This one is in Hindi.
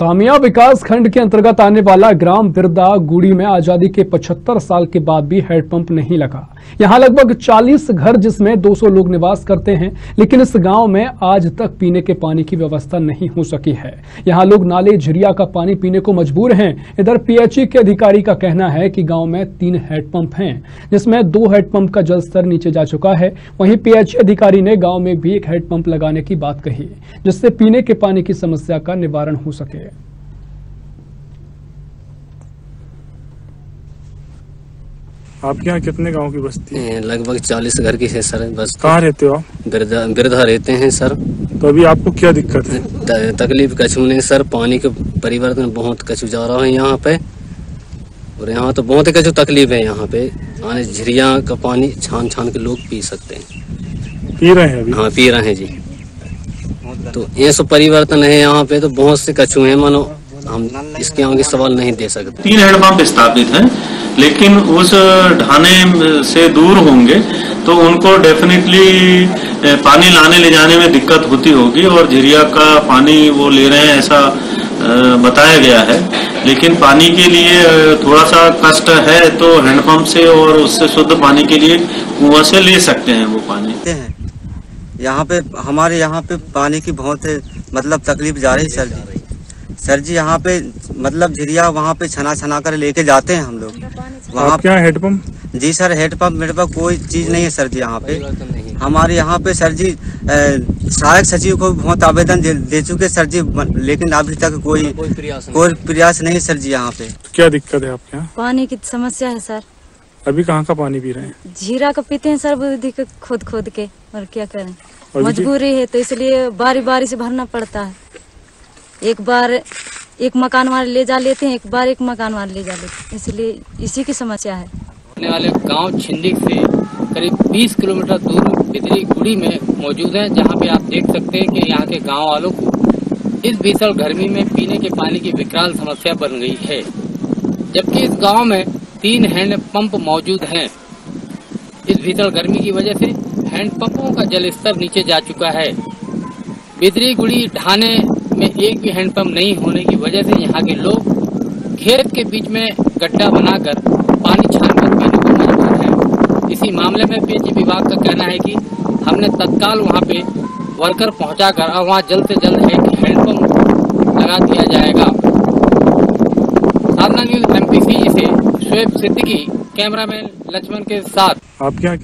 तामिया विकास खंड के अंतर्गत आने वाला ग्राम बिरदा गुड़ी में आज़ादी के 75 साल के बाद भी हेडपंप नहीं लगा। यहाँ लगभग 40 घर जिसमें 200 लोग निवास करते हैं, लेकिन इस गाँव में आज तक पीने के पानी की व्यवस्था नहीं हो सकी है। यहाँ लोग नाले, झिरिया का पानी पीने को मजबूर हैं। इधर पीएचई के अधिकारी का कहना है कि गाँव में तीन हेडपंप है, जिसमें दो हेडपंप का जल स्तर नीचे जा चुका है। वहीं पीएचई अधिकारी ने गाँव में भी एक हेडपंप लगाने की बात कही, जिससे पीने के पानी की समस्या का निवारण हो सके। आपके यहाँ कितने गाँव की बस्ती है? लगभग चालीस घर की है सर बस कहाँ रहते हो आप? बिरधा बिरधा रहते हैं सर। तो अभी आपको क्या दिक्कत है? त- तकलीफ़ कछु नहीं सर पानी के परिवर्तन बहुत कछु जा रहा है यहाँ पे। और यहाँ तो बहुत ही कछु तकलीफ़ है यहाँ पे। आने झिरिया का पानी छान छान के लोग पी सकते हैं। पी रहे हैं अभी? हाँ पी रहे हैं जी। तो ये सब परिवर्तन है यहाँ पे तो बहुत से कछु है मानो हम इसके आगे सवाल नहीं दे सकते। तीन हैंडपंप स्थापित हैं। लेकिन उस ढाने से दूर होंगे तो उनको डेफिनेटली पानी लाने ले जाने में दिक्कत होती होगी और झिरिया का पानी वो ले रहे हैं ऐसा बताया गया है। लेकिन पानी के लिए थोड़ा सा कष्ट है तो हैंडपम्प से और उससे शुद्ध पानी के लिए कुआँ से ले सकते हैं वो पानी। यहाँ पे, हमारे यहाँ पे पानी की बहुत मतलब तकलीफ़ जा रही है, सर जी। सर जी, यहाँ पे मतलब झिरिया वहाँ पे छना छना कर लेके जाते हैं हम लोग। वहाँ यहाँ हेडपम्प जी सर हेड पंप मेरे पास कोई चीज़ नहीं है सर जी यहाँ पे। हमारे यहाँ पे सर जी सहायक सचिव को बहुत आवेदन दे, दे चुके सर जी लेकिन अभी तक कोई कोई प्रयास नहीं नहीं सर जी यहाँ पे। क्या दिक्कत है आपके यहाँ? पानी की समस्या है सर। अभी कहाँ का पानी पी रहे हैं? जीरा का पीते हैं सर बुद्धि खोद खोद के और क्या करें? मजबूरी है तो इसलिए बारी बारी से भरना पड़ता है। एक बार एक मकान वाले ले जा लेते हैं, एक बार एक मकान वाले ले जा लेते हैं। इसलिए इसी की समस्या है। रहने वाले गाँव छिंदिक से करीब 20 किलोमीटर दूर बिदरी गुड़ी में मौजूद है, जहाँ पे आप देख सकते हैं कि यहाँ के गाँव वालों को इस भीषण गर्मी में पीने के पानी की विकराल समस्या बन गई है। जबकि इस गाँव में तीन हैंड पंप मौजूद हैं। इस भीषण गर्मी की वजह से हैंड पंपों का जल स्तर नीचे जा चुका है। बिदरी गुड़ी ढाने में एक भी हैंडपंप नहीं होने की वजह से यहाँ के लोग खेत के बीच में गड्ढा बनाकर पानी छानकर पीने को मजबूर है। इसी मामले में पेयजल विभाग का कहना है कि हमने तत्काल वहाँ पे वर्कर पहुंचाकर और वहाँ जल्द से जल्द एक हैंडपंप लगा दिया जाएगा। साधना न्यूज़, एमपीसी से शोएब सिद्दीकी, कैमरामैन लक्ष्मण के साथ। आपके यहाँ